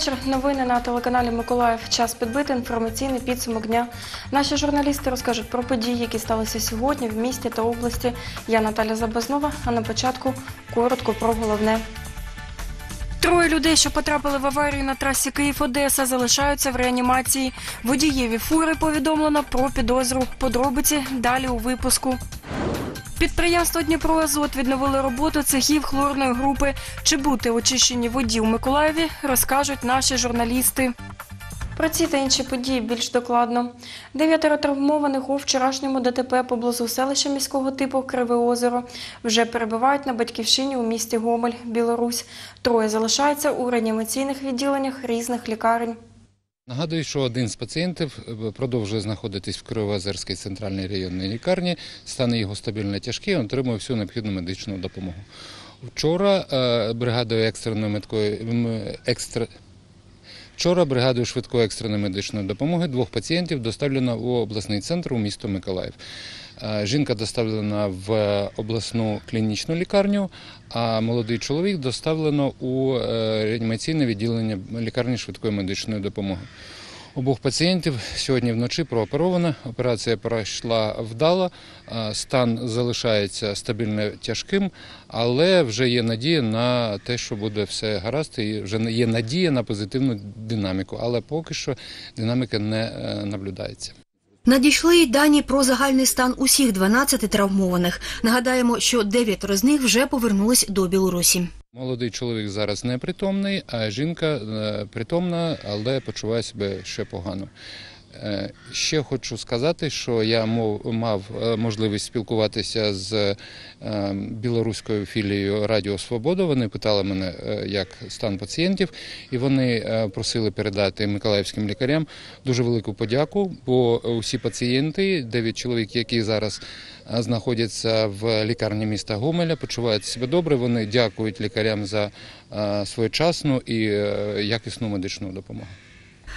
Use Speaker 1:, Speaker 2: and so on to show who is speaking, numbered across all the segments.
Speaker 1: вечір. Новини на телеканалі Миколаїв. Час підбити інформаційний підсумок дня. Наші журналісти розкажуть про події, які сталися сьогодні в місті та області. Я Наталя Забазнова. А на початку коротко про головне. Троє людей, що потрапили в аварію на трасі Київ-Одеса, залишаються в реанімації. Водієві фури повідомлено про підозру. Подробиці далі у випуску. Підприємство Дніпроазот відновили роботу цехів хлорної групи. Чи бути очищені воді у Миколаєві, розкажуть наші журналісти. Про ці та інші події більш докладно. Дев'ятеро травмованих у вчорашньому ДТП поблизу селища міського типу Криве озеро вже перебувають на батьківщині у місті Гомель, Білорусь. Троє залишаються у реанімаційних відділеннях різних лікарень.
Speaker 2: Нагадую, що один з пацієнтів е, продовжує знаходитись в Кривоозерській центральній районній лікарні. Стан його стабільно тяжкий, отримує всю необхідну медичну допомогу. Вчора е, бригадою екстреної медкої м, екстра. Вчора бригадою швидкої екстреної медичної допомоги двох пацієнтів доставлено у обласний центр у місто Миколаїв. Е, Жінка доставлена в обласну клінічну лікарню, а молодий чоловік доставлено у е, реанімаційне відділення лікарні швидкої медичної допомоги. Обох пацієнтів сьогодні вночі прооперовано. Операція пройшла вдало, е, стан залишається стабільно тяжким, але вже є надія на те, що буде все гаразд, і вже є надія на позитивну динаміку. Але поки що динаміка не е, наблюдається.
Speaker 3: Надійшли й дані про загальний стан усіх 12 травмованих. Нагадаємо, що дев'ятеро з них вже повернулись до Білорусі.
Speaker 2: Молодий чоловік зараз непритомний, а жінка е, притомна, але почуває себе ще погано. Е, Ще хочу сказати, що я мав е, можливість спілкуватися з е, білоруською філією Радіо Свобода. Вони питали мене, як стан пацієнтів, і вони просили передати миколаївським лікарям дуже велику подяку, бо усі пацієнти, 9 чоловік, які зараз знаходяться в лікарні міста Гомеля, почувають себе добре. Вони дякують лікарям за своєчасну і якісну медичну допомогу.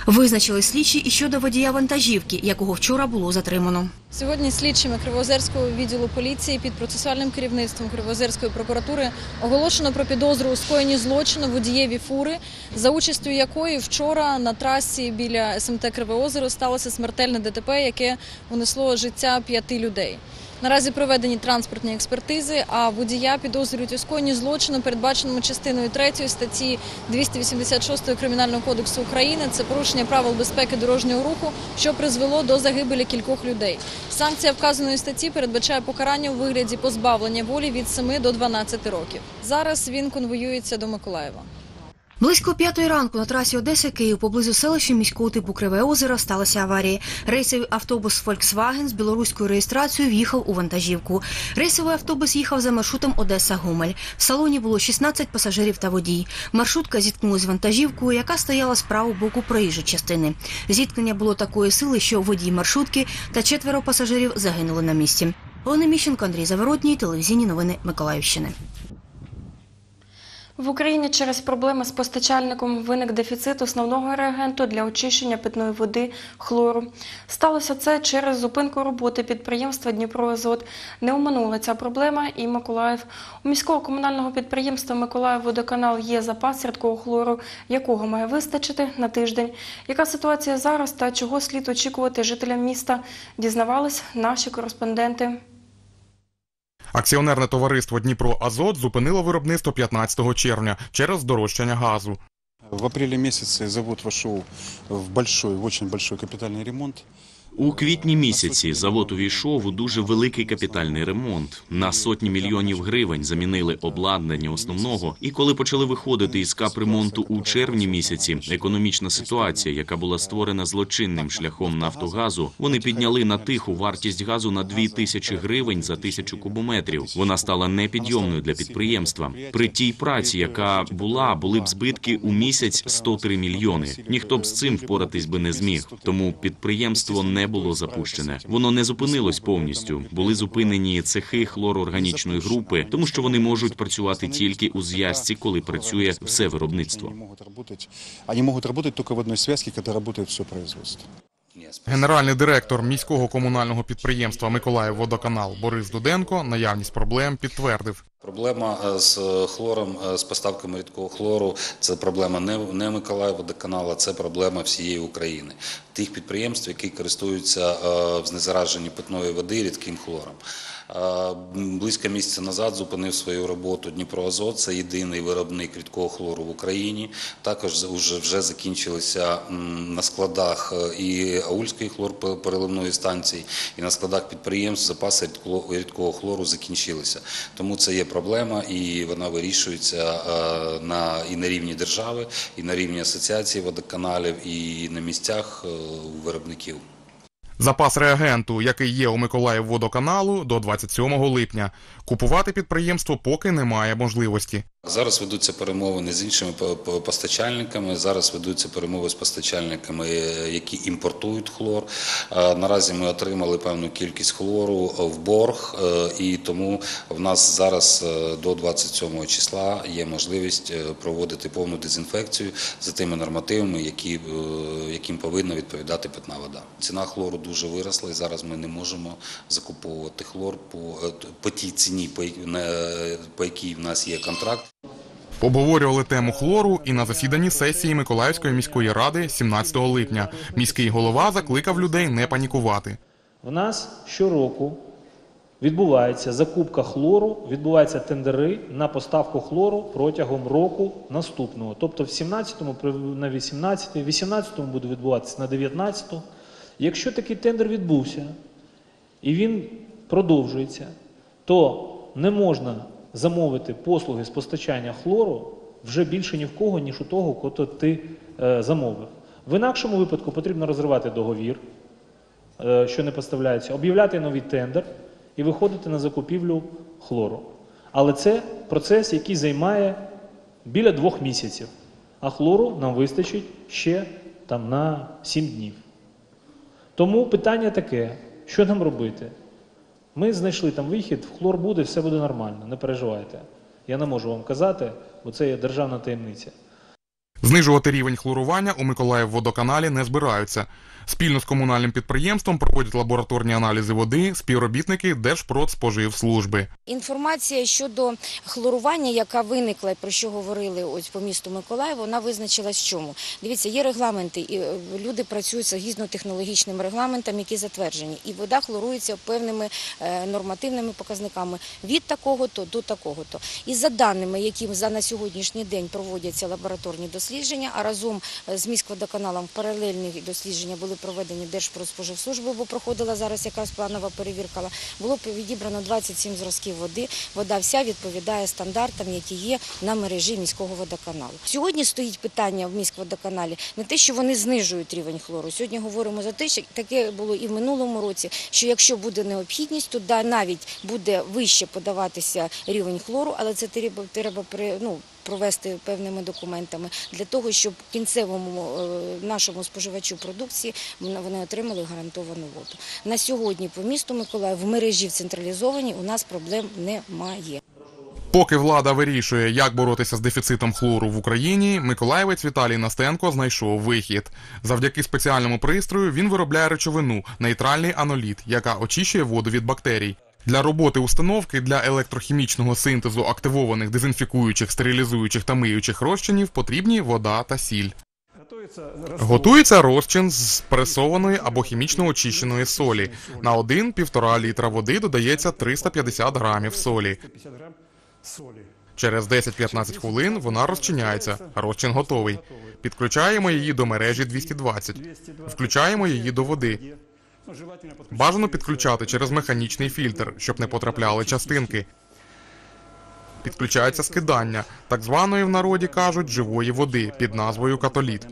Speaker 3: Визначили слідчі і щодо водія вантажівки, якого вчора було затримано.
Speaker 4: Сьогодні слідчими Кривоозерського відділу поліції під процесуальним керівництвом Кривоозерської прокуратури оголошено про підозру у скоєнні злочину водієві фури, за участю якої вчора на трасі біля СМТ Криве Озеро сталося смертельне ДТП, яке унесло життя п'яти людей. Наразі проведені транспортні експертизи, а водія підозрюють у скоєнні злочину, передбаченому частиною 3 статті 286 Кримінального кодексу України. Це порушення правил безпеки дорожнього руху, що призвело до загибелі кількох людей. Санкція вказаної статті передбачає покарання у вигляді позбавлення волі від 7 до 12 років. Зараз він конвоюється до Миколаєва.
Speaker 3: Близько п'ятої ранку на трасі Одеса Київ поблизу селища міського типу Криве озеро сталася аварія. Рейсовий автобус Volkswagen з білоруською реєстрацією в'їхав у вантажівку. Рейсовий автобус їхав за маршрутом Одеса Гомель. В салоні було 16 пасажирів та водій. Маршрутка зіткнулася з вантажівкою, яка стояла з правого боку проїжджої частини. Зіткнення було такої сили, що водій маршрутки та четверо пасажирів загинули на місці. Олена Міщенко, Андрій Заворотній, телевізійні новини Миколаївщини.
Speaker 1: В Україні через проблеми з постачальником виник дефіцит основного реагенту для очищення питної води хлору. Сталося це через зупинку роботи підприємства Дніпроазот. Не оминула ця проблема і Миколаїв. У міського комунального підприємства Миколаївводоканал є запас рідкого хлору, якого має вистачити на тиждень. Яка ситуація зараз та чого слід очікувати жителям міста? Дізнавались наші кореспонденти.
Speaker 5: Акціонерне товариство Дніпро Азот зупинило виробництво 15 червня через здорожчання газу.
Speaker 6: В апреле месяце завод вошел в большой, в очень большой капитальный ремонт.
Speaker 7: У квітні місяці завод увійшов у дуже великий капітальний ремонт. На сотні мільйонів гривень замінили обладнання основного. І коли почали виходити із капремонту у червні місяці, економічна ситуація, яка була створена злочинним шляхом Нафтогазу, вони підняли на тиху вартість газу на 2 тисячі гривень за тисячу кубометрів. Вона стала непідйомною для підприємства. При тій праці, яка була, були б збитки у місяць 103 мільйони. Ніхто б з цим впоратись би не зміг. Тому підприємство не було запущене. Воно не зупинилось повністю. Були зупинені цехи хлороорганічної групи, тому що вони можуть працювати тільки у зв'язці, коли працює все виробництво.
Speaker 6: Они могут работать, они могут работать только в одной связке, когда работает все производство.
Speaker 5: Генеральний директор міського комунального підприємства Миколаїв Водоканал Борис Дуденко наявність проблем підтвердив.
Speaker 8: Проблема е, з хлором, е, з поставками рідкого хлору це проблема не, не Миколаєводоканала, це проблема всієї України. Тих підприємств, які користуються е, в знезараженні питної води рідким хлором. Близько місяця назад зупинив свою роботу Дніпроазот. Це єдиний виробник рідкого хлору в Україні. Також вже, закінчилися на складах і Аульської хлорпереливної станції, і на складах підприємств запаси рідкого хлору закінчилися. Тому це є проблема, і вона вирішується е, на і на рівні держави, і на рівні асоціації водоканалів, і на місцях е, у виробників.
Speaker 5: Запас реагенту, який є у Миколаївводоканалу, до 27 липня. Купувати підприємство поки немає можливості.
Speaker 8: Зараз ведуться перемовини з іншими по- по- постачальниками. Зараз ведуться перемови з постачальниками, е, які імпортують хлор. Е, Наразі ми отримали певну кількість хлору е, в борг, і тому в нас зараз до 27 числа є можливість проводити повну дезінфекцію за тими нормативами, які, яким повинна відповідати питна вода. Ціна хлору дуже виросла, і зараз ми не можемо закуповувати хлор по, по тій ціні, по якій в нас є контракт.
Speaker 5: Обговорювали тему хлору і на засіданні сесії Миколаївської міської ради 17 липня. Міський голова закликав людей не панікувати.
Speaker 9: В нас щороку відбувається закупка хлору, відбуваються тендери на поставку хлору протягом року наступного. Тобто в 17-му на 18-й, 18-му буде відбуватися на 19-му. Якщо такий тендер відбувся і він продовжується, то не можна замовити послуги з постачання хлору вже більше ні в кого, ніж у того, кого ти е, замовив. В інакшому випадку потрібно розривати договір, е, що не поставляється, об'являти новий тендер і виходити на закупівлю хлору. Але це процес, який займає біля двох місяців, а хлору нам вистачить ще там, на 7 днів. Тому питання таке: що нам робити? Ми знайшли там вихід, хлор буде, все буде нормально, не переживайте. Я не можу вам казати, бо це є державна таємниця.
Speaker 5: Знижувати рівень хлорування у Миколаївводоканалі не збираються. Спільно з комунальним підприємством проводять лабораторні аналізи води співробітники Держпродспоживслужби.
Speaker 10: Інформація щодо хлорування, яка виникла, про що говорили ось по місту Миколаїв, вона визначилась чому. Дивіться, є регламенти, і е, люди працюють згідно технологічним регламентам, які затверджені, і вода хлорується певними е, нормативними показниками від такого-то до такого-то. І за даними, які за на сьогоднішній день проводяться лабораторні дослідження, а разом е, з міськводоканалом паралельні дослідження були проведені Держпродспоживслужби, бо проходила зараз якась планова перевірка. Було відібрано 27 зразків води. Вода вся відповідає стандартам, які є на мережі міського водоканалу. Сьогодні стоїть питання в міськводоканалі не те, що вони знижують рівень хлору. Сьогодні говоримо за те, що таке було і в минулому році. Що якщо буде необхідність, то навіть буде вище подаватися рівень хлору, але це треба, ну, провести певними документами для того, щоб кінцевому е, нашому споживачу продукції вони отримали гарантовану воду. На сьогодні по місту Миколаїв в мережі в централізованій у нас проблем немає.
Speaker 5: Поки влада вирішує, як боротися з дефіцитом хлору в Україні, миколаївець Віталій Настенко знайшов вихід. Завдяки спеціальному пристрою він виробляє речовину нейтральний аноліт, яка очищує воду від бактерій. Для роботи установки для електрохімічного синтезу активованих дезінфікуючих, стерилізуючих та миючих розчинів потрібні вода та сіль. Готується розчин з пресованої або хімічно очищеної солі. На 1-1,5 літра води додається 350 грамів солі. Через 10-15 хвилин вона розчиняється. Розчин готовий. Підключаємо її до мережі 220. Включаємо її до води. Бажано підключати через механічний фільтр, щоб не потрапляли частинки. Підключається скидання, так званої в народі кажуть живої води під назвою католіт.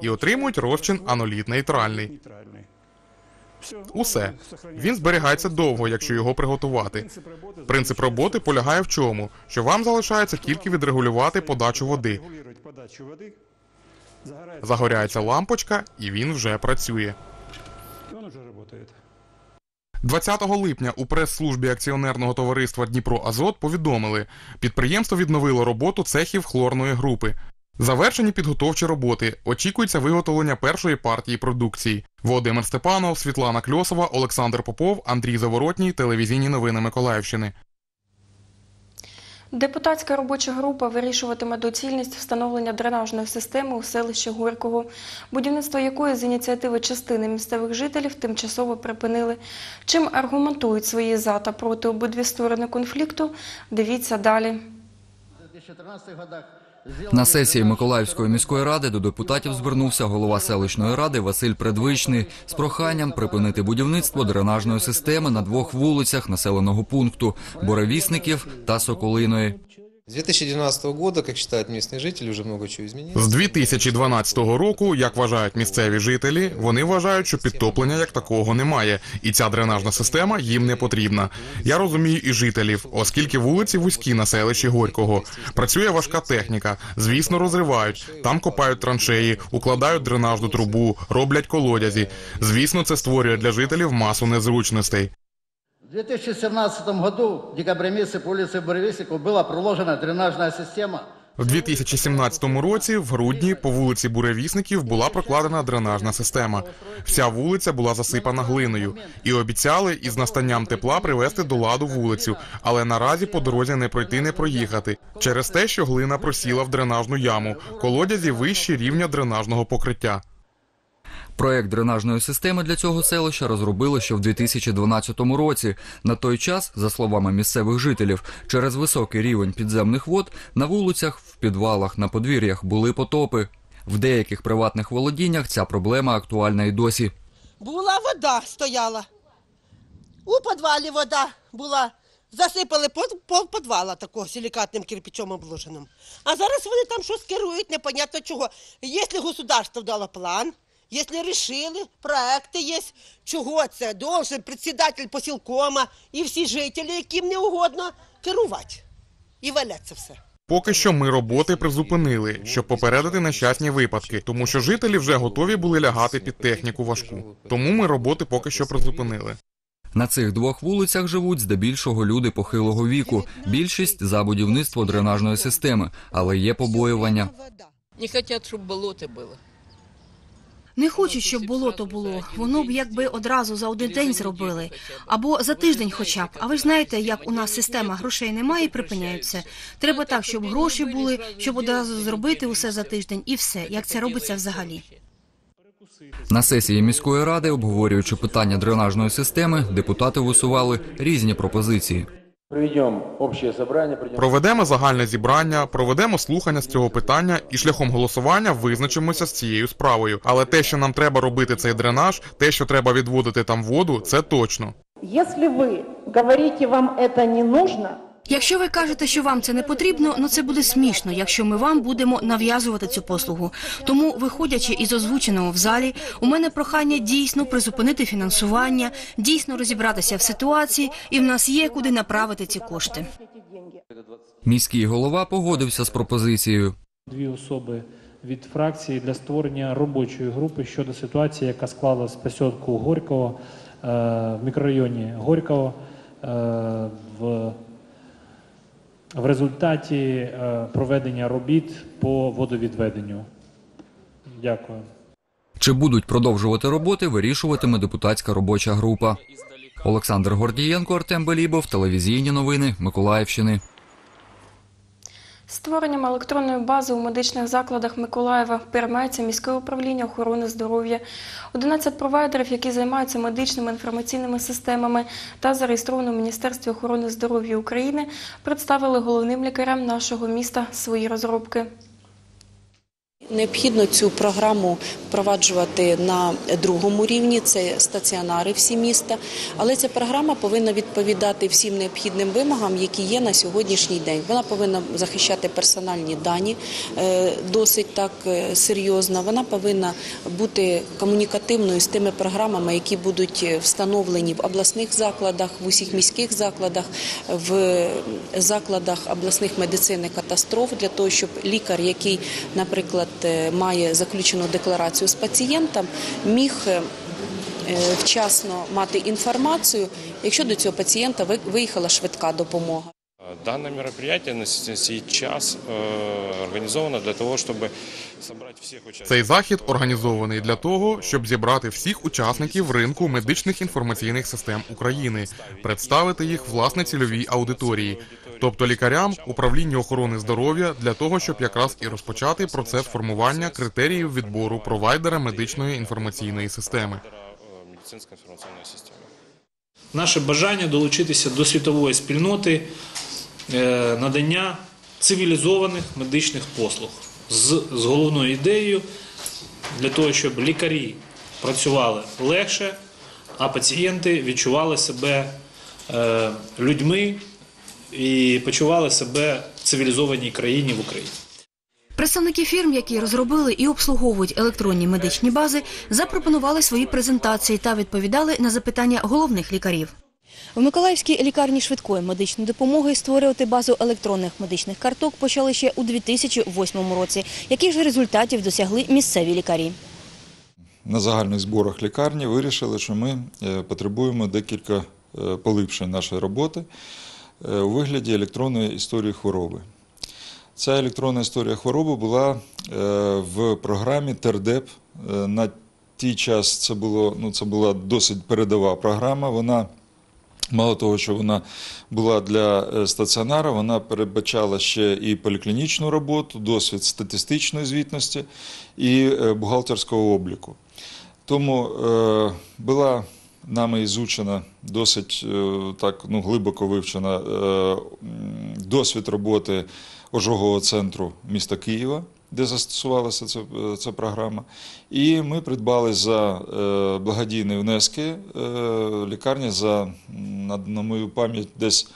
Speaker 5: І отримують розчин аноліт нейтральний. Усе. Він зберігається довго, якщо його приготувати. Принцип роботи полягає в чому? Що вам залишається тільки відрегулювати подачу води. Загоряється лампочка, і він вже працює. 20 липня у прес-службі акціонерного товариства Дніпро Азот повідомили, підприємство відновило роботу цехів хлорної групи. Завершені підготовчі роботи. Очікується виготовлення першої партії продукції. Володимир Степанов, Світлана Кльосова, Олександр Попов, Андрій Заворотній. Телевізійні новини Миколаївщини.
Speaker 1: Депутатська робоча група вирішуватиме доцільність встановлення дренажної системи у селищі Горького, будівництво якої з ініціативи частини місцевих жителів тимчасово припинили. Чим аргументують свої за та проти обидві сторони конфлікту, дивіться далі.
Speaker 11: На сесії Миколаївської міської ради до депутатів звернувся голова селищної ради Василь Предвичний з проханням припинити будівництво дренажної системи на двох вулицях населеного пункту Боревісників та Соколиної.
Speaker 12: С 2012 года, как считают местные жители, уже много чего изменилось.
Speaker 5: З 2012 року, як вважають місцеві жителі, вони вважають, що підтоплення як такого немає, і ця дренажна система їм не потрібна. Я розумію і жителів, оскільки вулиці вузькі на селищі Горького. Працює важка техніка. Звісно, розривають. Там копають траншеї, укладають дренажну трубу, роблять колодязі. Звісно, це створює для жителів масу незручностей.
Speaker 13: В 2017 году, в декабре месяце по улице Буревестников была проложена дренажная система.
Speaker 5: В 2017 році, в грудні, по вулиці Буревісників була прокладена дренажна система. Вся вулиця була засипана глиною, і обіцяли із настанням тепла привести до ладу вулицю, але наразі по дорозі не пройти, не проїхати через те, що глина просіла в дренажну яму, колодязі вищі рівня дренажного покриття.
Speaker 11: Проект дренажної системи для цього селища розробили ще в 2012 році. На той час, за словами місцевих жителів, через високий рівень підземних вод на вулицях, в підвалах, на подвір'ях були потопи. В деяких приватних володіннях ця проблема актуальна і досі.
Speaker 14: Була вода стояла. У підвалі вода була. Засипали пол, підвала такого силікатним кирпичом обложеним. А зараз вони там щось керують, непонятно чого. Якщо государство дало план, якщо рішили, проекти є, чого це должен председатель посілкома і всі жителі, яким не угодно, керувати. І валяться все.
Speaker 5: Поки що ми роботи призупинили, щоб попередити нещасні випадки, тому що жителі вже готові були лягати під техніку важку. Тому ми роботи поки що призупинили.
Speaker 11: На цих двох вулицях живуть здебільшого люди похилого віку. Більшість за будівництво дренажної системи, але є побоювання.
Speaker 14: Не хочуть, щоб болото було.
Speaker 3: Не хочуть, щоб болото було. Воно б якби одразу за один день зробили. Або за тиждень хоча б. А ви ж знаєте, як у нас система грошей немає і припиняються. Треба так, щоб гроші були, щоб одразу зробити усе за тиждень і все, як це робиться взагалі.
Speaker 11: На сесії міської ради, обговорюючи питання дренажної системи, депутати висували різні пропозиції.
Speaker 5: Проведемо загальне зібрання, проведемо слухання з цього питання і шляхом голосування визначимося з цією справою. Але те, що нам треба робити цей дренаж, те, що треба відводити там воду, це точно.
Speaker 15: Якщо ви говорите, вам це не нужно,
Speaker 3: Якщо ви кажете, що вам це не потрібно, ну це буде смішно, якщо ми вам будемо нав'язувати цю послугу. Тому, виходячи із озвученого в залі, у мене прохання дійсно призупинити фінансування, дійсно розібратися в ситуації, і в нас є куди направити ці кошти.
Speaker 11: Міський голова погодився з пропозицією.
Speaker 9: Дві особи від фракції для створення робочої групи щодо ситуації, яка склалась в посілку Горького е, в мікрорайоні Горького е, в, в результаті е, проведення робіт по водовідведенню. Дякую.
Speaker 11: Чи будуть продовжувати роботи, вирішуватиме депутатська робоча група. Олександр Гордієнко, Артем Белібов, телевізійні новини Миколаївщини.
Speaker 1: Створенням електронної бази у медичних закладах Миколаєва переймається міське управління охорони здоров'я. 11 провайдерів, які займаються медичними інформаційними системами та зареєстровані в Міністерстві охорони здоров'я України, представили головним лікарям нашого міста свої розробки.
Speaker 16: Необхідно цю програму впроваджувати на другому рівні, це стаціонари всі міста. Але ця програма повинна відповідати всім необхідним вимогам, які є на сьогоднішній день. Вона повинна захищати персональні дані е, досить так е, серйозно. Вона повинна бути комунікативною з тими програмами, які будуть встановлені в обласних закладах, в усіх міських закладах, в закладах обласних медицини катастроф для того, щоб лікар, який, наприклад, е, має заключену декларацію з пацієнтом, міг е, е, вчасно мати інформацію, якщо до цього пацієнта ви- виїхала швидка допомога.
Speaker 17: Данное мероприятие на сейчас организовано для того, чтобы собрать всех участников.
Speaker 5: Цей захід організований для того, щоб зібрати всіх учасників ринку медичних інформаційних систем України, представити їх власне цільовій аудиторії. Тобто лікарям, управлінню охорони здоров'я, для того, щоб якраз і розпочати процес формування критеріїв відбору провайдера медичної інформаційної системи.
Speaker 9: Наше бажання долучитися до світової спільноти е, надання цивілізованих медичних послуг з, з головною ідеєю для того, щоб лікарі працювали легше, а пацієнти відчували себе е, людьми і почували себе в цивілізованій країні в Україні.
Speaker 3: Представники фірм, які розробили і обслуговують електронні медичні бази, запропонували свої презентації та відповідали на запитання головних лікарів.
Speaker 18: В Миколаївській лікарні швидкої медичної допомоги створювати базу електронних медичних карток почали ще у 2008 році. Яких ж результатів досягли місцеві лікарі?
Speaker 19: на загальних зборах лікарні вирішили, що ми е, потребуємо декілька е, поліпшень нашої роботи у вигляді електронної історії хвороби. Ця електронна історія хвороби була е, в програмі Тердеп. Е, На ті час це, було, ну, це була досить передова програма. Вона Мало того, що вона була для е, стаціонара, вона передбачала ще і поліклінічну роботу, досвід статистичної звітності і е, бухгалтерського обліку. Тому е, була нами ізучена досить е, так ну, глибоко вивчена е, досвід роботи ожогового центру міста Києва, де застосувалася ця, е, ця програма. І ми придбали за благодійні внески лікарні за, на, мою пам'ять, десь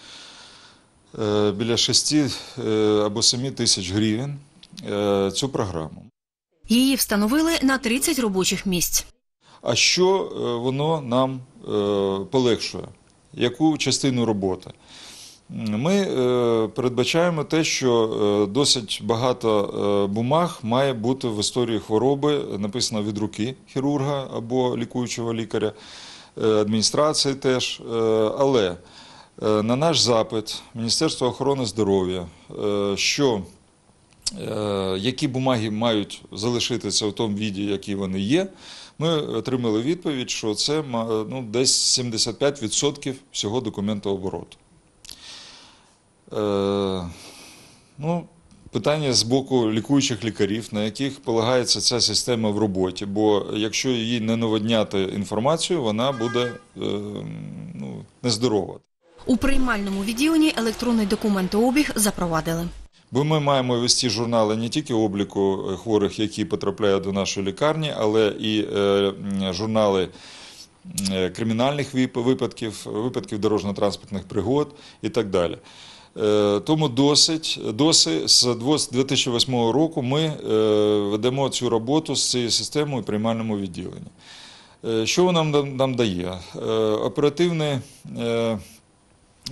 Speaker 19: біля 6 е, або 7 тисяч гривень цю програму.
Speaker 3: Її встановили на 30 робочих місць.
Speaker 19: А що е, воно нам е, полегшує? Яку частину роботи? Ми е, передбачаємо те, що досить багато бумаг має бути в історії хвороби написано від руки хірурга або лікуючого лікаря, адміністрації теж. Але на наш запит Міністерства охорони здоров'я, що які бумаги мають залишитися в тому віді, які вони є, ми отримали відповідь, що це ну, десь 75% всього документообороту. Е, ну, питання з боку лікуючих лікарів, на яких полагається ця система в роботі, бо якщо її не наводняти інформацією, вона буде е, ну, нездорова.
Speaker 3: У приймальному відділенні електронний документообіг запровадили.
Speaker 19: Бо ми маємо вести журнали не тільки обліку е, хворих, які потрапляють до нашої лікарні, але і е, журнали е, кримінальних випадків, випадків дорожньо-транспортних пригод і так далі. Тому досить, досить з 2008 року ми ведемо цю роботу з цією системою у приймальному відділенні. Що вона нам, дає? Оперативне е,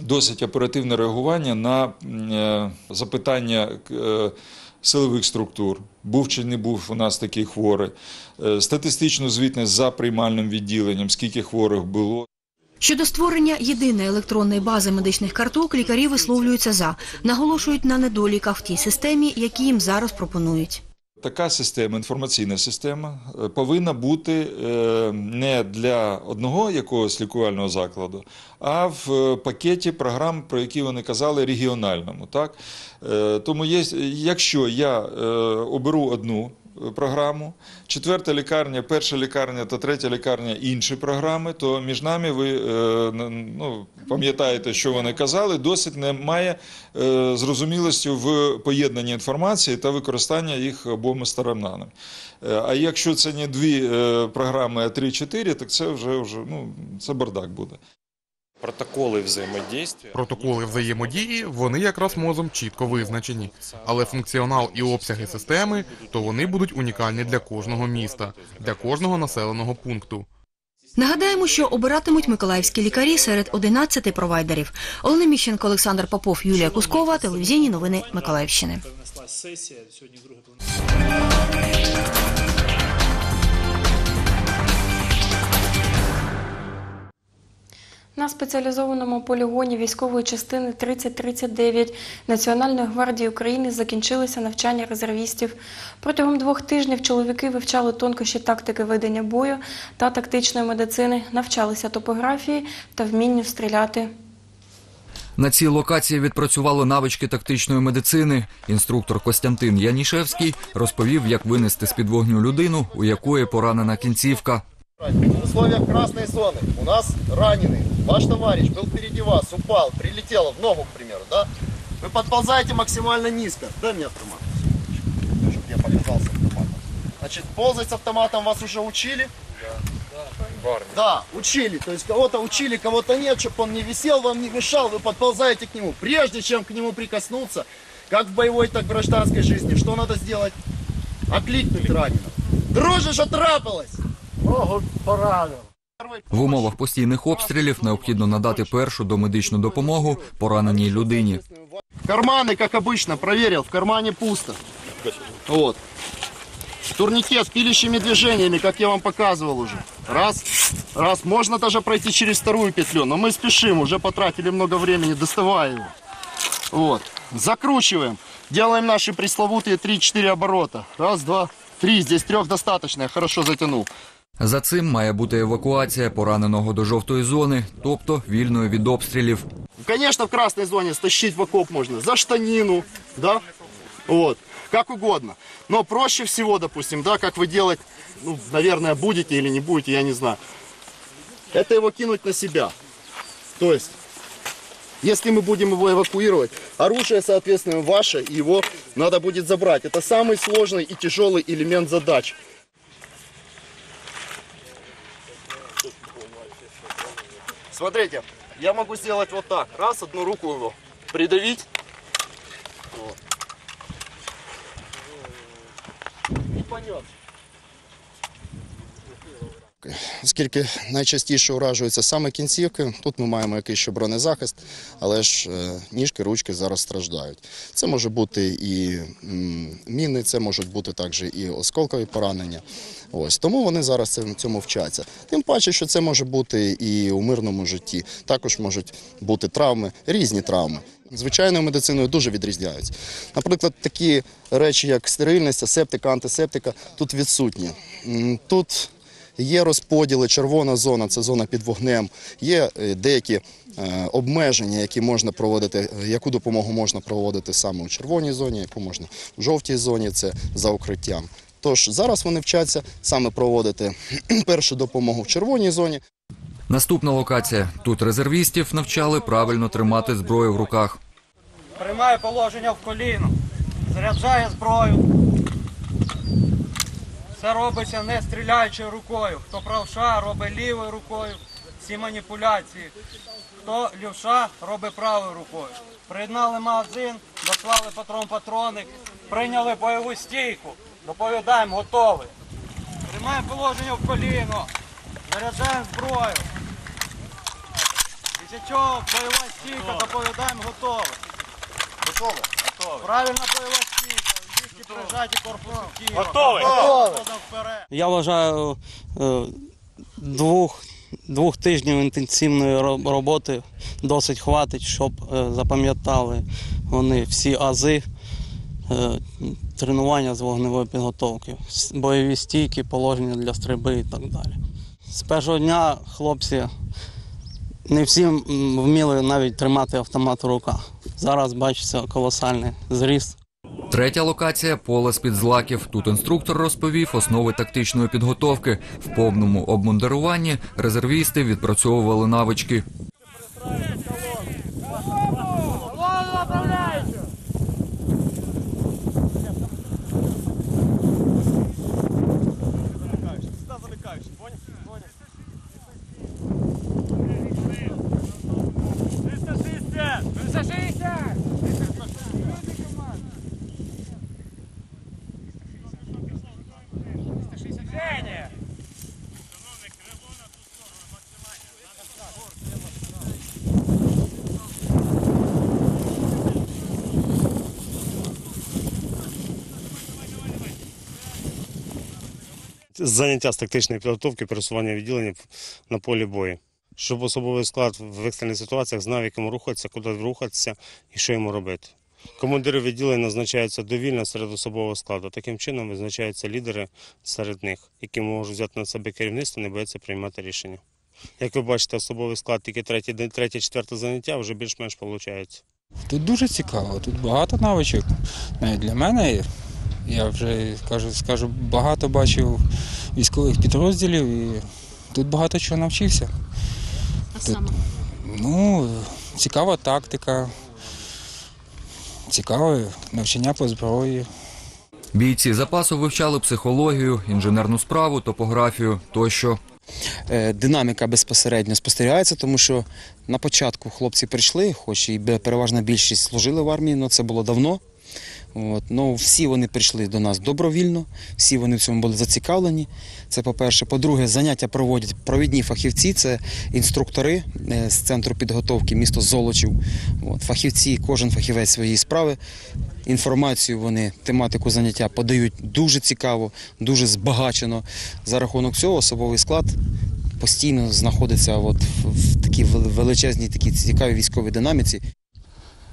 Speaker 19: досить оперативне реагування на е, запитання е, силових структур, був чи не був у нас такий хворий, Е, статистичну звітність за приймальним відділенням, скільки хворих було.
Speaker 3: Щодо створення єдиної електронної бази медичних карток, лікарі висловлюються за, наголошують на недоліках в тій системі, які їм зараз пропонують.
Speaker 19: Така система, інформаційна система, е, повинна бути е, не для одного якогось лікувального закладу, а в е, пакеті програм, про які вони казали, регіональному. Так? Тому є, якщо я оберу одну програму, четверта лікарня, перша лікарня та третя лікарня інші програми, то між нами ви е, ну, пам'ятаєте, що вони казали, досить немає е, зрозумілості в поєднанні інформації та використання їх обома сторонами. Е, А якщо це не дві програми, а три-чотири, так це вже, вже ну, це бардак буде.
Speaker 17: Протоколы взаимодействия.
Speaker 5: Протоколи взаємодії вони якраз мозом чітко визначені, але функціонал і обсяги системи то вони будуть унікальні для кожного міста, для кожного населеного пункту.
Speaker 3: Нагадаємо, що обиратимуть миколаївські лікарі серед 11 провайдерів. Олена Міщенко, Олександр Попов, Юлія Кускова, телевізійні новини Миколаївщини.
Speaker 1: На спеціалізованому полігоні військової частини 3039 Національної гвардії України закінчилися навчання резервістів. Протягом двох тижнів чоловіки вивчали тонкощі тактики ведення бою та тактичної медицини, навчалися топографії та вмінню стріляти.
Speaker 11: На цій локації відпрацювали навички тактичної медицини. Інструктор Костянтин Янішевський розповів, як винести з-під вогню людину, у якої поранена кінцівка.
Speaker 20: В условиях красной зоны у нас раненый, ваш товарищ был впереди вас, упал, прилетело в ногу, к примеру, да? Вы подползаете максимально низко. Дай мне автомат, чтобы я показал с автоматом. Значит, ползать с автоматом вас уже учили? Да. Да, учили. То есть кого-то учили, кого-то нет, чтобы он не висел, вам не мешал, вы подползаете к нему. Прежде чем к нему прикоснуться, как в боевой, так в гражданской жизни, что надо сделать? Окликнуть раненого. Друже, что трапилось? Ногу поранив.
Speaker 11: В умовах постійних обстрілів необхідно надати першу домедичну допомогу пораненій людині.
Speaker 20: Карманы, как обычно, проверил, в кармане пусто. Вот. Турникет с пилящими движениями, как я вам показывал уже. Раз, раз. Можно даже пройти через вторую петлю, но мы спешим, уже потратили много времени, доставая его. Вот. Закручиваем. Делаем наши пресловутые 3-4 оборота. Раз, два, три. Здесь трех достаточно, я хорошо затянул.
Speaker 11: За цим має бути евакуація пораненого до жовтої зони, тобто вільної від обстрілів.
Speaker 20: Конечно, в красной зоне стащить в окоп можно, за штанину, да, вот, как угодно. Но проще всего, допустим, да, как вы делать, ну, наверное, будете или не будете, я не знаю, это его кинуть на себя. То есть, если мы будем его эвакуировать, оружие, соответственно, ваше, и его надо будет забрать. Это самый сложный и тяжелый элемент задач. Смотрите, я могу сделать вот так. Раз, одну руку его придавить. Вот. И понес.
Speaker 21: Оскільки найчастіше уражуються саме кінцівки, тут ми маємо якийсь ще бронезахист, але ж е, ніжки, ручки зараз страждають. Це може бути і міни, це можуть бути також і осколкові поранення. Ось тому вони зараз цьому вчаться. Тим паче, що це може бути і у мирному житті. Також можуть бути травми, різні травми. Звичайною медициною дуже відрізняються. Наприклад, такі речі, як стерильність, асептика, антисептика, тут відсутні. Тут Є розподіли, червона зона це зона під вогнем. Є е, деякі е, обмеження, які можна проводити, е, яку допомогу можна проводити саме у червоній зоні, яку можна в жовтій зоні, це за укриттям. Тож зараз вони вчаться саме проводити першу допомогу в червоній зоні.
Speaker 11: Наступна локація. Тут резервістів навчали правильно тримати зброю в руках.
Speaker 22: Приймає положення в коліно, заряджає зброю. Все робиться не стріляючи рукою. Хто правша, робить лівою рукою. Всі маніпуляції. Хто лівша, робить правою рукою. Приєднали магазин, доклали патрон патроник, прийняли бойову стійку. Доповідаємо, готовий. Приймаємо положення в коліно, заряджаємо зброю. Після чого бойова стійка, доповідаємо, готовий. Готовий? Готовий. Правильна бойова стійка. Готовий? Готовий.
Speaker 23: Я вважаю, е, двох, двох тижнів інтенсивної роботи досить хватить, щоб е, запам'ятали вони всі ази е, тренування з вогневої підготовки, бойові стійки, положення для стрільби і так далі. З першого дня хлопці не всі вміли навіть тримати автомат у руках. Зараз бачиться колосальний зріст.
Speaker 11: Третя локація поле з-під злаків. Тут інструктор розповів основи тактичної підготовки. В повному обмундируванні резервісти відпрацьовували навички.
Speaker 24: Заняття з тактичної підготовки, пересування відділення на полі бою. Щоб особовий склад в екстрених ситуаціях знав, як йому рухатися, куди рухатися і що йому робити. Командири відділень назначаються довільно серед особового складу. Таким чином визначаються лідери серед них, які можуть взяти на себе керівництво, не бояться приймати рішення. Як ви бачите, особовий склад тільки третє, третє, четверте заняття вже більш-менш виходить.
Speaker 25: Тут дуже цікаво, тут багато навичок. Навіть для мене я вже кажу, скажу, багато бачив військових підрозділів і тут багато чого навчився.
Speaker 18: А
Speaker 25: Тут,
Speaker 18: саме?
Speaker 25: ну, цікава тактика, цікаве навчання по зброї.
Speaker 11: Бійці запасу вивчали психологію, інженерну справу, топографію тощо.
Speaker 26: Е, Динаміка безпосередньо спостерігається, тому що на початку хлопці прийшли, хоч і переважна більшість служили в армії, але це було давно. От, ну, всі вони прийшли до нас добровільно, всі вони в цьому були зацікавлені. Це по-перше. По-друге, заняття проводять провідні фахівці, це інструктори е, з центру підготовки місто Золочів. От, фахівці, кожен фахівець своєї справи. Інформацію вони, тематику заняття подають дуже цікаво, дуже збагачено. За рахунок цього особовий склад постійно знаходиться от в такій величезній, такій цікавій військовій динаміці.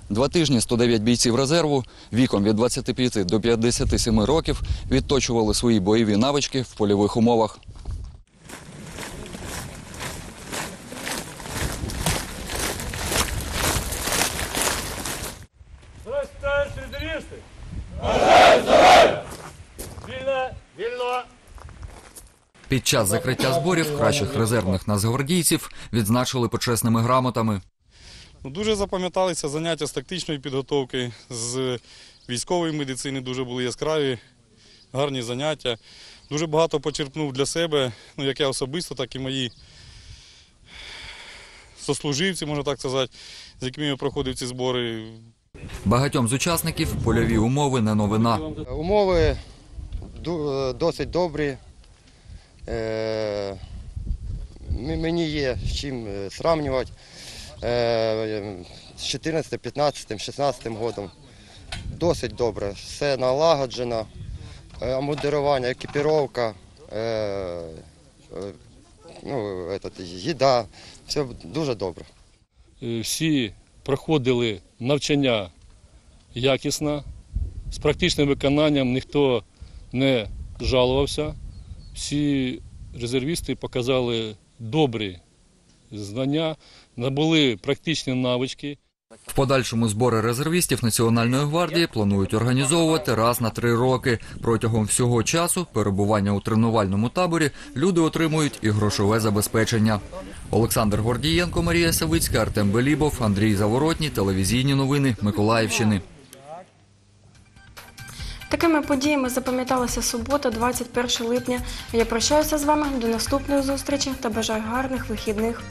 Speaker 11: Два тижні 109 бійців резерву віком від 25 до 57 років відточували свої бойові навички в польових умовах. Під час закриття зборів кращих резервних нацгвардійців відзначили почесними грамотами.
Speaker 27: Ну, Дуже запам'яталися заняття з тактичної підготовки, з військової медицини дуже були яскраві, гарні заняття. Дуже багато почерпнув для себе, ну як я особисто, так і мої сослуживці, можна так сказати, з якими я проходив ці збори.
Speaker 11: Багатьом з учасників польові умови не новина.
Speaker 28: Умови досить добрі. Е, Мені є з чим е, сравнювати. Е, З 14, 15, 16 годом досить добре. Все налагоджено. Е, Амундирування, екіпіровка, е, ну, їда. Все дуже добре.
Speaker 29: Всі проходили навчання якісно, з практичним виконанням ніхто не жалувався. Всі резервісти показали добрі знання, набули практичні навички.
Speaker 11: В подальшому збори резервістів Національної гвардії планують організовувати раз на три роки. Протягом всього часу перебування у тренувальному таборі люди отримують і грошове забезпечення. Олександр Гордієнко, Марія Савицька, Артем Белібов, Андрій Заворотній. Телевізійні новини Миколаївщини.
Speaker 1: Такими подіями запам'яталася субота, 21 липня. Я прощаюся з вами до наступної зустрічі та бажаю гарних вихідних.